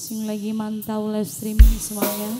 Sing lagi mantau live streaming semuanya.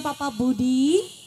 Papa Budi.